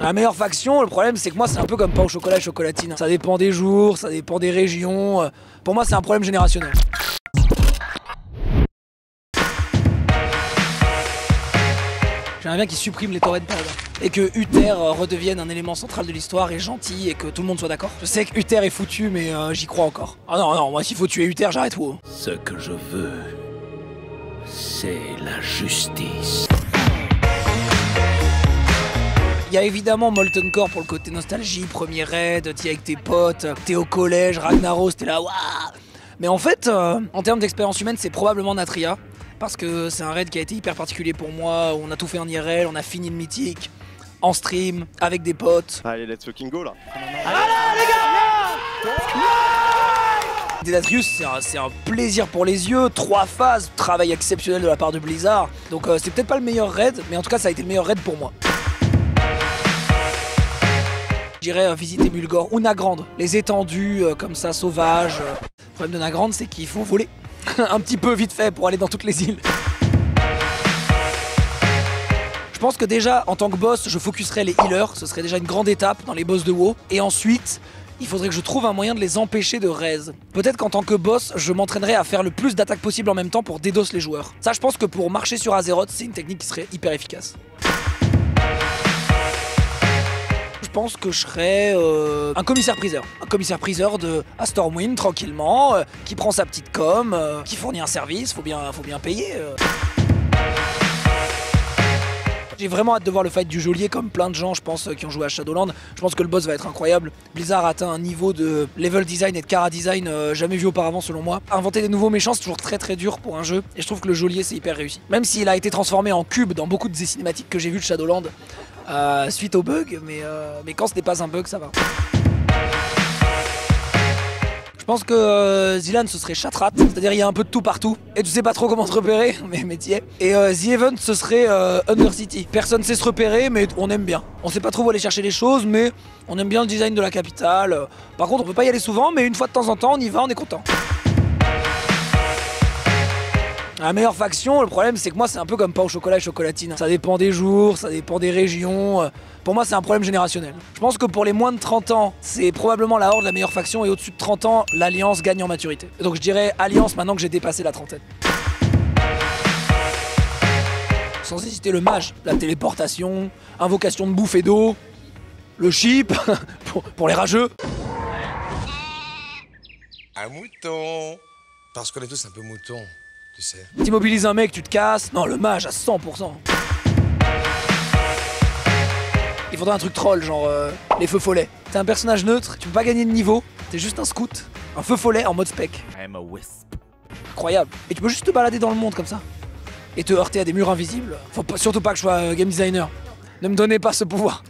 La meilleure faction, le problème c'est que moi c'est un peu comme pain au chocolat et chocolatine. Ça dépend des jours, ça dépend des régions. Euh, Pour moi c'est un problème générationnel. J'aimerais bien qu'ils suppriment les torrents de et que Uther euh, redevienne un élément central de l'histoire et gentil et que tout le monde soit d'accord. Je sais que Uther est foutu mais euh, j'y crois encore. Ah non non, moi s'il faut tuer Uther j'arrête tout. Ce que je veux, c'est la justice. Il y a évidemment Molten Core pour le côté nostalgie, premier raid, t'y avec tes potes, t'es au collège, Ragnaros, t'es là, waouh Mais en fait, euh, en termes d'expérience humaine, c'est probablement Natria, parce que c'est un raid qui a été hyper particulier pour moi, où on a tout fait en IRL, on a fini le mythique, en stream, avec des potes. Allez, let's fucking go là. Denatrius, c'est un, c'est un plaisir pour les yeux, trois phases, travail exceptionnel de la part de Blizzard. Donc euh, c'est peut-être pas le meilleur raid, mais en tout cas ça a été le meilleur raid pour moi. J'irai euh, visiter Mulgore ou Nagrand, les étendues euh, comme ça, sauvages. euh. Le problème de Nagrand, c'est qu'il faut voler un petit peu vite fait pour aller dans toutes les îles. Je pense que déjà, en tant que boss, je focuserai les healers, ce serait déjà une grande étape dans les boss de WoW. Et ensuite, il faudrait que je trouve un moyen de les empêcher de raise. Peut-être qu'en tant que boss, je m'entraînerai à faire le plus d'attaques possible en même temps pour DDoS les joueurs. Ça, je pense que pour marcher sur Azeroth, c'est une technique qui serait hyper efficace. Je pense que je serais euh, un commissaire-priseur. Un commissaire-priseur de à Stormwind, tranquillement, euh, qui prend sa petite com, euh, qui fournit un service, faut bien, faut bien payer. J'ai vraiment hâte de voir le fight du geôlier comme plein de gens je pense qui ont joué à Shadowland. Je pense que le boss va être incroyable. Blizzard a atteint un niveau de level design et de cara design jamais vu auparavant selon moi. Inventer des nouveaux méchants c'est toujours très très dur pour un jeu et je trouve que le geôlier c'est hyper réussi. Même s'il a été transformé en cube dans beaucoup de des cinématiques que j'ai vues de Shadowland euh, suite au bug, mais, euh, mais quand ce n'est pas un bug ça va. Je pense que euh, Zilan ce serait Chatrat, c'est-à-dire il y a un peu de tout partout et tu sais pas trop comment te repérer, mais métier. Et The Event ce serait Undercity. Personne sait se repérer, mais on aime bien. On sait pas trop où aller chercher les choses, mais on aime bien le design de la capitale. Par contre, on peut pas y aller souvent, mais une fois de temps en temps, on y va, on est content. La meilleure faction, le problème c'est que moi c'est un peu comme pain au chocolat et chocolatine. Ça dépend des jours, ça dépend des régions. Euh, Pour moi c'est un problème générationnel. Je pense que pour les moins de 30 ans, c'est probablement la Horde la meilleure faction et au-dessus de 30 ans, l'Alliance gagne en maturité. Donc je dirais Alliance maintenant que j'ai dépassé la trentaine. Sans hésiter le mage, la téléportation, invocation de bouffe et d'eau, le chip, pour, les rageux. Un mouton. Parce qu'on est tous un peu moutons, tu sais. T'immobilises un mec, tu te casses. Non, le mage à 100%. Il faudrait un truc troll, genre euh, les feux follets. T'es un personnage neutre, tu peux pas gagner de niveau, t'es juste un scout. Un feu follet en mode spec. Incroyable. Et tu peux juste te balader dans le monde comme ça. Et te heurter à des murs invisibles. Faut pas- surtout pas que je sois euh, game designer. Ne me donnez pas ce pouvoir.